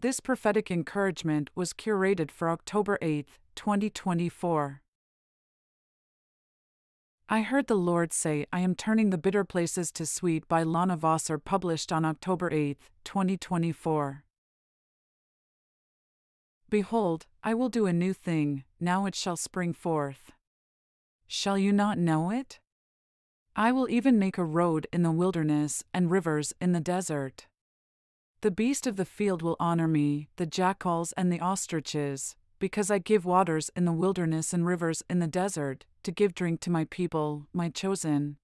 This prophetic encouragement was curated for October 8, 2024. I heard the Lord say, I am turning the bitter places to sweet by Lana Vawser, published on October 8, 2024. Behold, I will do a new thing, now it shall spring forth. Shall you not know it? I will even make a road in the wilderness and rivers in the desert. The beast of the field will honor me, the jackals and the ostriches, because I give waters in the wilderness and rivers in the desert, to give drink to my people, my chosen.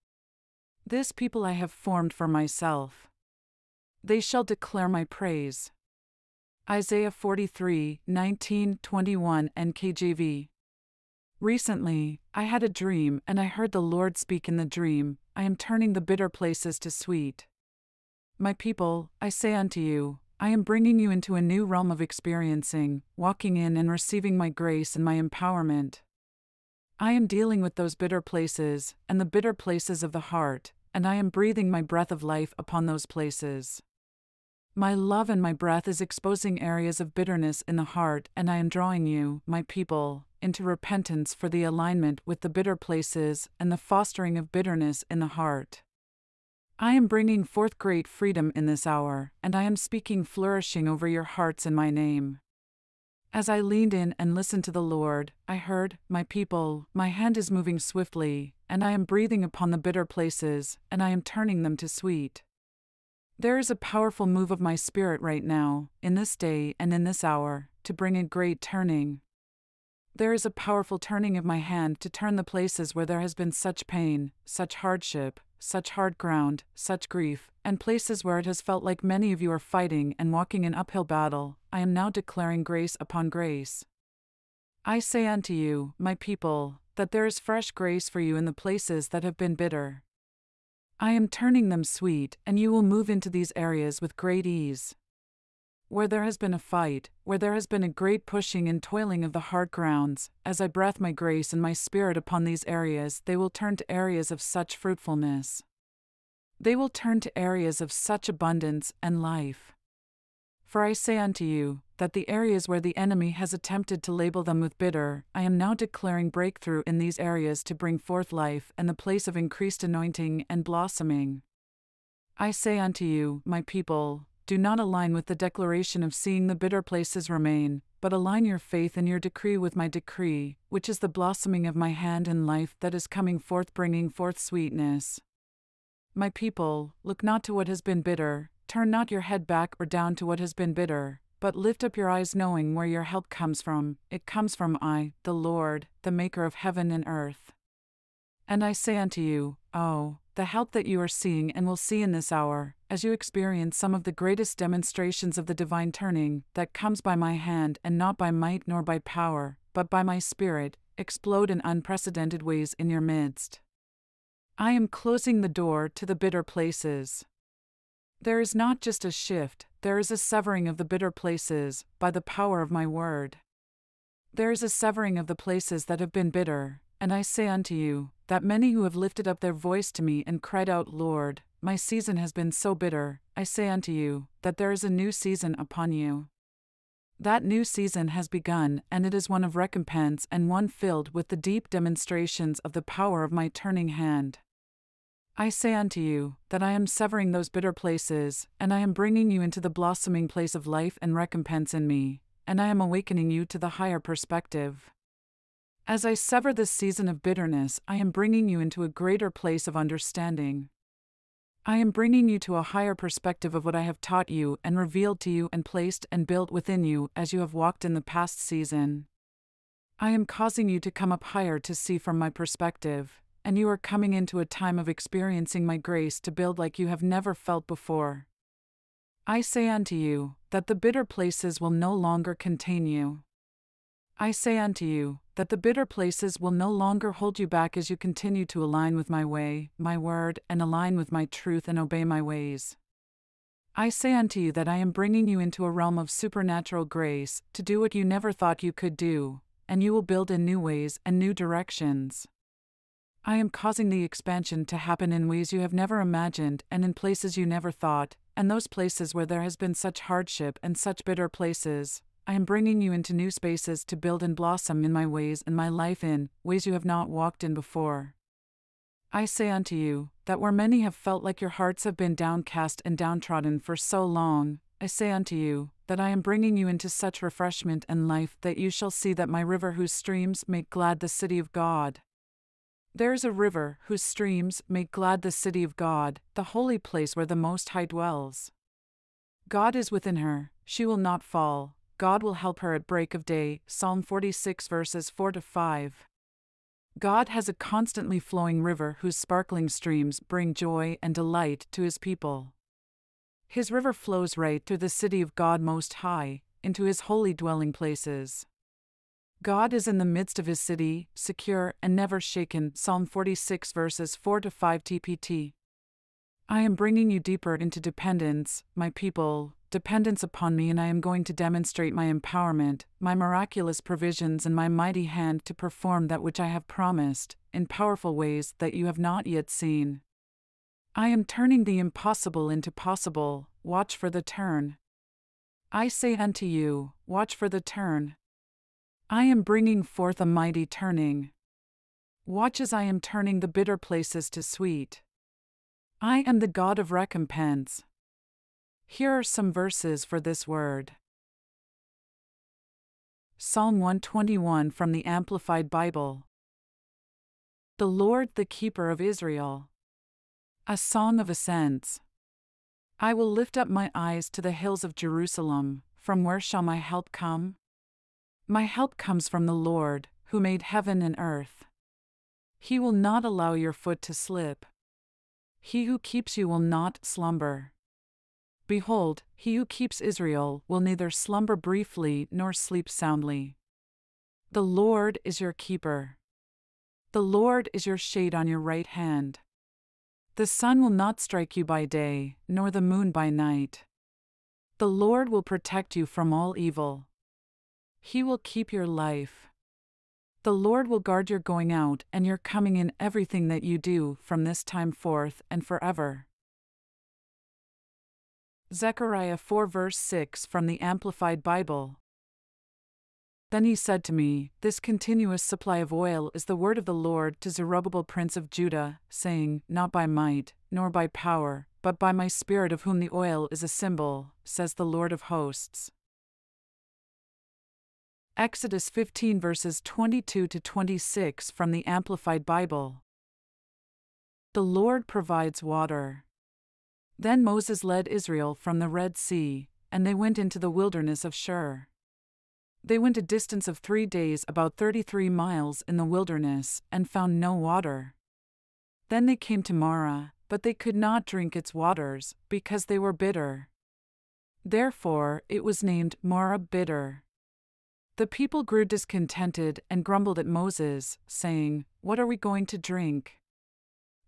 This people I have formed for myself. They shall declare my praise. Isaiah 43, 19, 21 NKJV. Recently, I had a dream and I heard the Lord speak in the dream I am turning the bitter places to sweet. My people, I say unto you, I am bringing you into a new realm of experiencing, walking in and receiving my grace and my empowerment. I am dealing with those bitter places, and the bitter places of the heart, and I am breathing my breath of life upon those places. My love and my breath is exposing areas of bitterness in the heart, and I am drawing you, my people, into repentance for the alignment with the bitter places and the fostering of bitterness in the heart. I am bringing forth great freedom in this hour, and I am speaking flourishing over your hearts in my name. As I leaned in and listened to the Lord, I heard, My people, my hand is moving swiftly, and I am breathing upon the bitter places, and I am turning them to sweet. There is a powerful move of my spirit right now, in this day and in this hour, to bring a great turning. There is a powerful turning of my hand to turn the places where there has been such pain, such hardship, such hard ground, such grief, and places where it has felt like many of you are fighting and walking an uphill battle. I am now declaring grace upon grace. I say unto you, my people, that there is fresh grace for you in the places that have been bitter. I am turning them sweet, and you will move into these areas with great ease. Where there has been a fight, where there has been a great pushing and toiling of the hard grounds, as I breath my grace and my spirit upon these areas, they will turn to areas of such fruitfulness. They will turn to areas of such abundance and life. For I say unto you, that the areas where the enemy has attempted to label them with bitter, I am now declaring breakthrough in these areas to bring forth life and the place of increased anointing and blossoming. I say unto you, my people, do not align with the declaration of seeing the bitter places remain, but align your faith and your decree with my decree, which is the blossoming of my hand and life that is coming forth, bringing forth sweetness. My people, look not to what has been bitter, turn not your head back or down to what has been bitter, but lift up your eyes, knowing where your help comes from. It comes from I, the Lord, the Maker of heaven and earth. And I say unto you, Oh, the help that you are seeing and will see in this hour, as you experience some of the greatest demonstrations of the divine turning, that comes by my hand and not by might nor by power, but by my Spirit, explode in unprecedented ways in your midst. I am closing the door to the bitter places. There is not just a shift, there is a severing of the bitter places, by the power of my word. There is a severing of the places that have been bitter, and I say unto you, that many who have lifted up their voice to me and cried out, Lord, my season has been so bitter, I say unto you, that there is a new season upon you. That new season has begun, and it is one of recompense and one filled with the deep demonstrations of the power of my turning hand. I say unto you, that I am severing those bitter places, and I am bringing you into the blossoming place of life and recompense in me, and I am awakening you to the higher perspective. As I sever this season of bitterness, I am bringing you into a greater place of understanding. I am bringing you to a higher perspective of what I have taught you and revealed to you and placed and built within you as you have walked in the past season. I am causing you to come up higher to see from my perspective and you are coming into a time of experiencing my grace to build like you have never felt before. I say unto you, that the bitter places will no longer contain you. I say unto you, that the bitter places will no longer hold you back as you continue to align with my way, my word, and align with my truth and obey my ways. I say unto you that I am bringing you into a realm of supernatural grace to do what you never thought you could do, and you will build in new ways and new directions. I am causing the expansion to happen in ways you have never imagined and in places you never thought, and those places where there has been such hardship and such bitter places. I am bringing you into new spaces to build and blossom in my ways and my life in ways you have not walked in before. I say unto you, that where many have felt like your hearts have been downcast and downtrodden for so long, I say unto you, that I am bringing you into such refreshment and life that you shall see that my river whose streams make glad the city of God. There is a river whose streams make glad the city of God, the holy place where the Most High dwells. God is within her, she will not fall, God will help her at break of day. Psalm 46 verses 4 to 5. God has a constantly flowing river whose sparkling streams bring joy and delight to his people. His river flows right through the city of God Most High, into his holy dwelling places. God is in the midst of his city, secure and never shaken. Psalm 46 verses 4 to 5 TPT. I am bringing you deeper into dependence, my people, dependence upon me, and I am going to demonstrate my empowerment, my miraculous provisions, and my mighty hand to perform that which I have promised, in powerful ways that you have not yet seen. I am turning the impossible into possible, watch for the turn. I say unto you, watch for the turn. I am bringing forth a mighty turning. Watch as I am turning the bitter places to sweet. I am the God of recompense. Here are some verses for this word Psalm 121 from the Amplified Bible. The Lord, the Keeper of Israel. A Song of Ascents. I will lift up my eyes to the hills of Jerusalem, from where shall my help come? My help comes from the Lord, who made heaven and earth. He will not allow your foot to slip. He who keeps you will not slumber. Behold, he who keeps Israel will neither slumber briefly nor sleep soundly. The Lord is your keeper. The Lord is your shade on your right hand. The sun will not strike you by day, nor the moon by night. The Lord will protect you from all evil. He will keep your life. The Lord will guard your going out and your coming in everything that you do from this time forth and forever. Zechariah 4 verse 6 from the Amplified Bible. Then he said to me, This continuous supply of oil is the word of the Lord to Zerubbabel prince of Judah, saying, Not by might, nor by power, but by my Spirit of whom the oil is a symbol, says the Lord of hosts. Exodus 15 verses 22 to 26 from the Amplified Bible. The Lord provides water. Then Moses led Israel from the Red Sea, and they went into the wilderness of Shur. They went a distance of three days, about thirty three miles, in the wilderness, and found no water. Then they came to Marah, but they could not drink its waters, because they were bitter. Therefore it was named Marah bitter. The people grew discontented and grumbled at Moses, saying, What are we going to drink?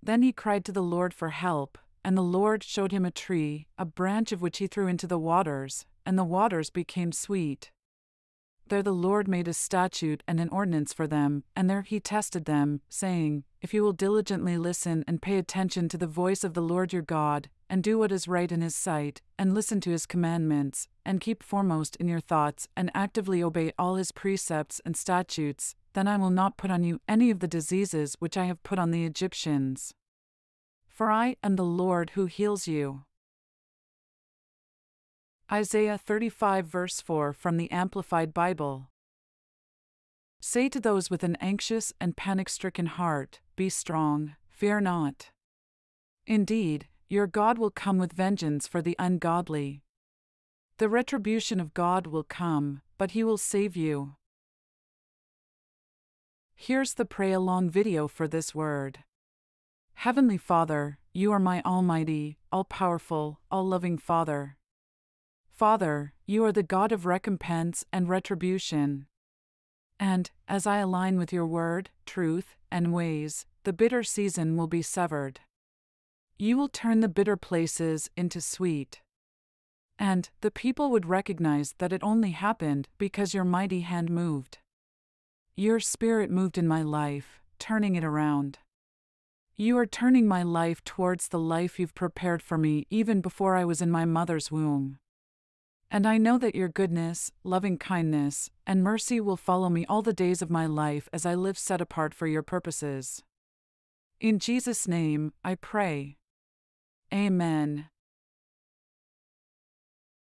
Then he cried to the Lord for help, and the Lord showed him a tree, a branch of which he threw into the waters, and the waters became sweet. There the Lord made a statute and an ordinance for them, and there he tested them, saying, If you will diligently listen and pay attention to the voice of the Lord your God, and do what is right in his sight, and listen to his commandments, and keep foremost in your thoughts, and actively obey all his precepts and statutes, then I will not put on you any of the diseases which I have put on the Egyptians. For I am the Lord who heals you. Isaiah 35 verse 4 from the Amplified Bible. Say to those with an anxious and panic stricken heart, Be strong, fear not. Indeed, your God will come with vengeance for the ungodly. The retribution of God will come, but He will save you. Here's the pray along video for this word. Heavenly Father, you are my almighty, all powerful, all loving Father. Father, you are the God of recompense and retribution. And, as I align with your word, truth, and ways, the bitter season will be severed. You will turn the bitter places into sweet. And the people would recognize that it only happened because your mighty hand moved. Your spirit moved in my life, turning it around. You are turning my life towards the life you've prepared for me even before I was in my mother's womb. And I know that your goodness, loving kindness, and mercy will follow me all the days of my life as I live set apart for your purposes. In Jesus' name, I pray. Amen.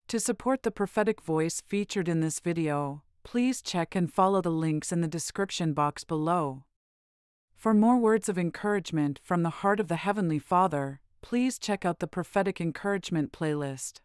To support the prophetic voice featured in this video, please check and follow the links in the description box below. For more words of encouragement from the heart of the Heavenly Father, please check out the Prophetic Encouragement playlist.